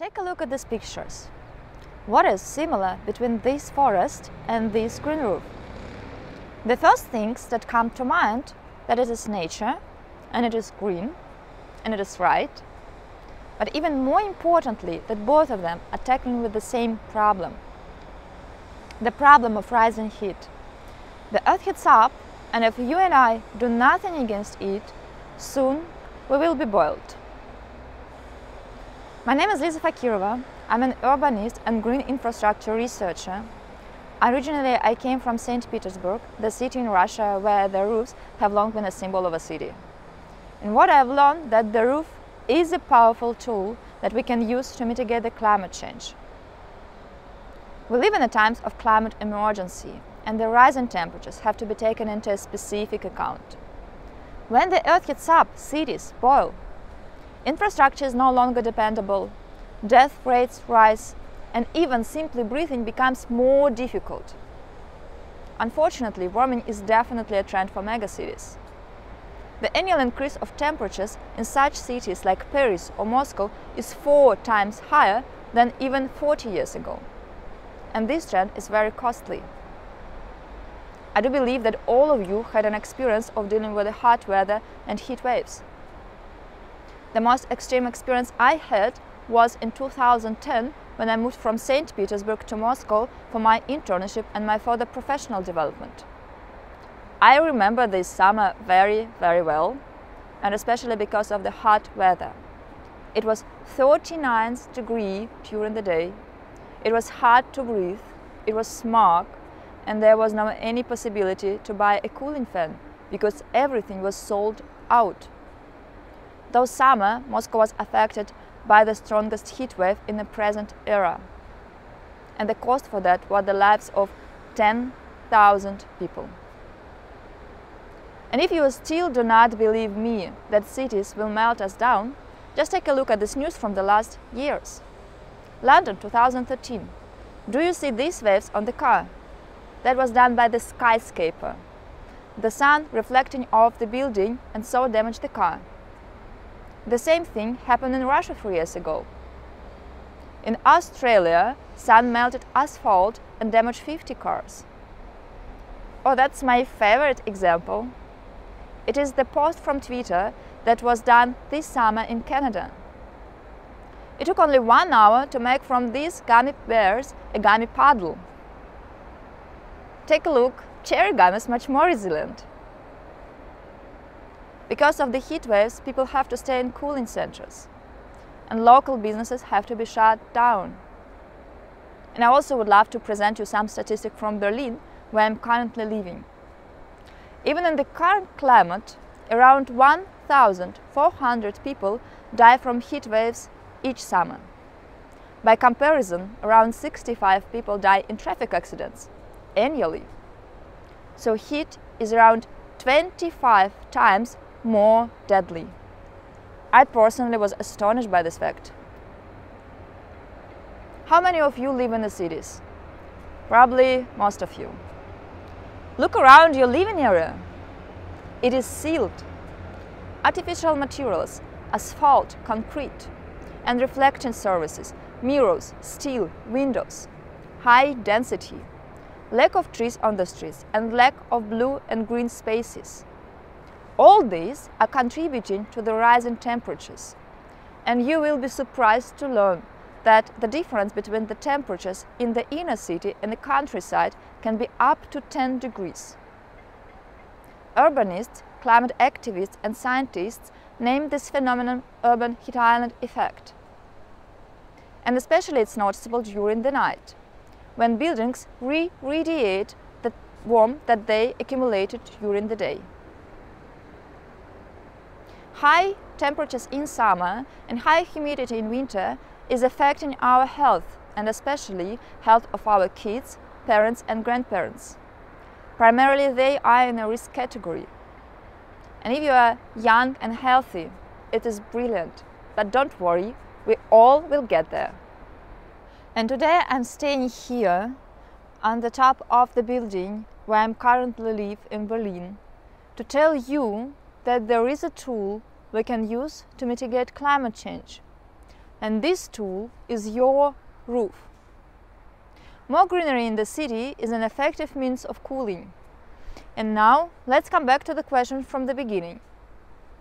Take a look at these pictures. What is similar between this forest and this green roof? The first things that come to mind that it is nature and it is green and it is right. But even more importantly, that both of them are tackling with the same problem. The problem of rising heat. The earth heats up and if you and I do nothing against it, soon we will be boiled. My name is Liza Fakirova. I'm an urbanist and green infrastructure researcher. Originally, I came from St. Petersburg, the city in Russia where the roofs have long been a symbol of a city. And what I've learned that the roof is a powerful tool that we can use to mitigate the climate change. We live in the times of climate emergency, and the rising temperatures have to be taken into a specific account. When the earth heats up, cities boil, Infrastructure is no longer dependable, death rates rise, and even simply breathing becomes more difficult. Unfortunately, warming is definitely a trend for megacities. The annual increase of temperatures in such cities like Paris or Moscow is four times higher than even 40 years ago. And this trend is very costly. I do believe that all of you had an experience of dealing with the hot weather and heat waves. The most extreme experience I had was in 2010 when I moved from St. Petersburg to Moscow for my internship and my further professional development. I remember this summer very, very well, and especially because of the hot weather. It was 39 degrees during the day, it was hard to breathe, it was smog, and there was no any possibility to buy a cooling fan because everything was sold out. Though summer, Moscow was affected by the strongest heat wave in the present era. And the cost for that was the lives of 10,000 people. And if you still do not believe me that cities will melt us down, just take a look at this news from the last years. London 2013. Do you see these waves on the car? That was done by the skyscraper. The sun reflecting off the building and so damaged the car. The same thing happened in Russia three years ago. In Australia, sun melted asphalt and damaged 50 cars. Oh, that's my favorite example. It is the post from Twitter that was done this summer in Canada. It took only one hour to make from these gummy bears a gummy puddle. Take a look, cherry gum is much more resilient. Because of the heat waves, people have to stay in cooling centers, and local businesses have to be shut down. And I also would love to present you some statistics from Berlin, where I'm currently living. Even in the current climate, around 1,400 people die from heat waves each summer. By comparison, around 65 people die in traffic accidents annually. So heat is around 25 times more deadly. I personally was astonished by this fact. How many of you live in the cities? Probably most of you. Look around your living area. It is sealed. Artificial materials, asphalt, concrete, and reflection surfaces, mirrors, steel, windows, high density, lack of trees on the streets, and lack of blue and green spaces. All these are contributing to the rise in temperatures. And you will be surprised to learn that the difference between the temperatures in the inner city and the countryside can be up to 10 degrees. Urbanists, climate activists and scientists name this phenomenon urban heat island effect. And especially it's noticeable during the night, when buildings re-radiate the warmth that they accumulated during the day. High temperatures in summer and high humidity in winter is affecting our health and especially health of our kids, parents and grandparents. Primarily they are in a risk category. And if you are young and healthy, it is brilliant. But don't worry, we all will get there. And today I'm staying here on the top of the building where I'm currently live in Berlin to tell you that there is a tool we can use to mitigate climate change. And this tool is your roof. More greenery in the city is an effective means of cooling. And now let's come back to the question from the beginning.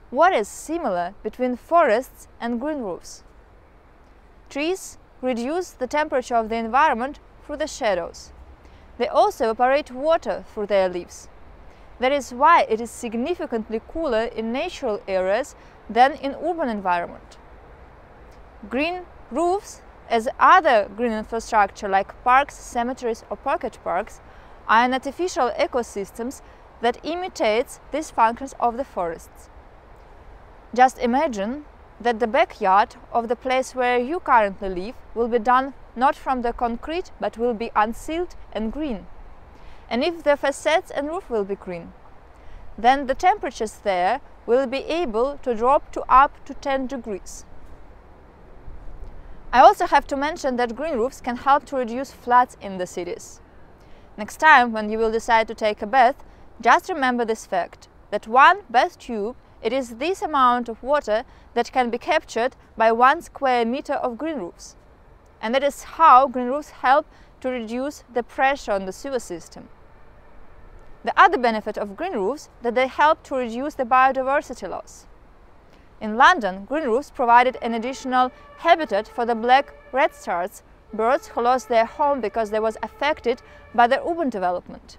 What is similar between forests and green roofs? Trees reduce the temperature of the environment through the shadows. They also evaporate water through their leaves. That is why it is significantly cooler in natural areas than in urban environment. Green roofs, as other green infrastructure like parks, cemeteries or pocket parks, are an artificial ecosystems that imitates these functions of the forests. Just imagine that the backyard of the place where you currently live will be done not from the concrete but will be unsealed and green. And if the facades and roof will be green, then the temperatures there will be able to drop to up to 10 degrees. I also have to mention that green roofs can help to reduce floods in the cities. Next time when you will decide to take a bath, just remember this fact, that one bath tube it is this amount of water that can be captured by one square meter of green roofs. And that is how green roofs help to reduce the pressure on the sewer system. The other benefit of green roofs that they help to reduce the biodiversity loss. In London, green roofs provided an additional habitat for the black redstarts, birds who lost their home because they was affected by the urban development.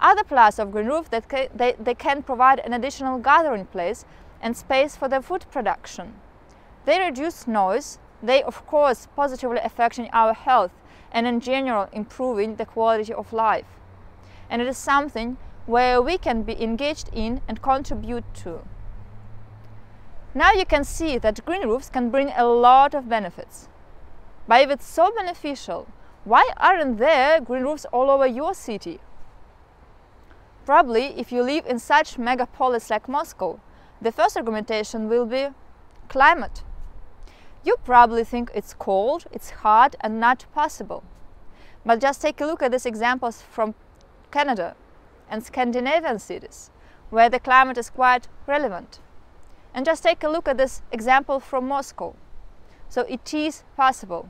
Other plus of green roof that they, they can provide an additional gathering place and space for the food production. They reduce noise, they of course positively affecting our health and in general improving the quality of life. And it is something where we can be engaged in and contribute to. Now you can see that green roofs can bring a lot of benefits. But if it's so beneficial, why aren't there green roofs all over your city Probably, if you live in such megapolis like Moscow, the first argumentation will be climate. You probably think it's cold, it's hot and not possible. But just take a look at these examples from Canada and Scandinavian cities, where the climate is quite relevant. And just take a look at this example from Moscow. So it is possible.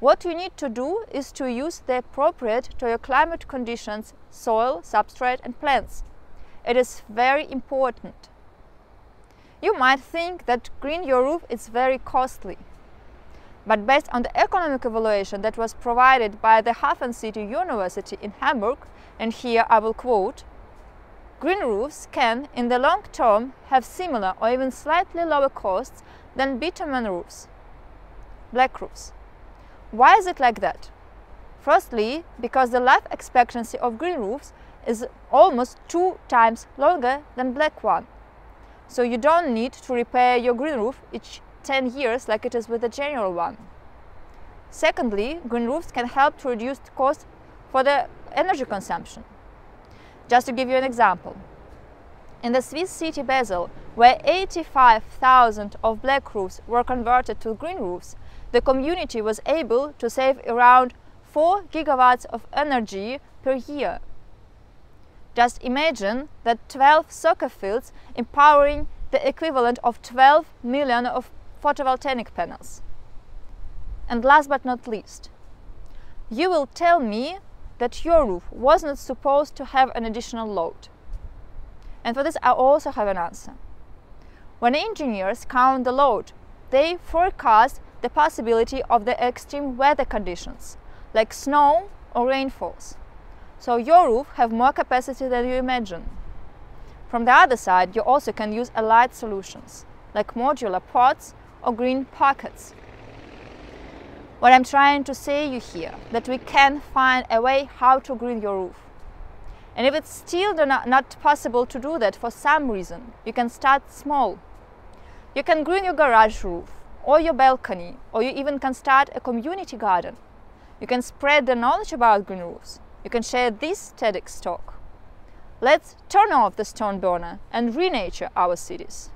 What you need to do is to use the appropriate to your climate conditions, soil, substrate and plants. It is very important. You might think that green your roof is very costly. But based on the economic evaluation that was provided by the Hafen City University in Hamburg, and here I will quote, green roofs can, in the long term, have similar or even slightly lower costs than bitumen roofs, black roofs. Why is it like that? Firstly, because the life expectancy of green roofs is almost two times longer than black one. So you don't need to repair your green roof each 10 years like it is with the general one. Secondly, green roofs can help to reduce the cost for the energy consumption. Just to give you an example, in the Swiss city Basel, where 85,000 of black roofs were converted to green roofs, the community was able to save around 4 gigawatts of energy per year. Just imagine that 12 soccer fields empowering the equivalent of 12 million of photovoltaic panels. And last but not least, you will tell me that your roof was not supposed to have an additional load. And for this I also have an answer. When engineers count the load, they forecast the possibility of the extreme weather conditions, like snow or rainfalls. So your roof have more capacity than you imagine. From the other side, you also can use allied solutions, like modular pods or green pockets. What I'm trying to say you here, that we can find a way how to green your roof. And if it's still not, not possible to do that for some reason, you can start small. You can green your garage roof, or your balcony, or you even can start a community garden. You can spread the knowledge about green roofs. You can share this TEDx talk. Let's turn off the stone burner and renature our cities.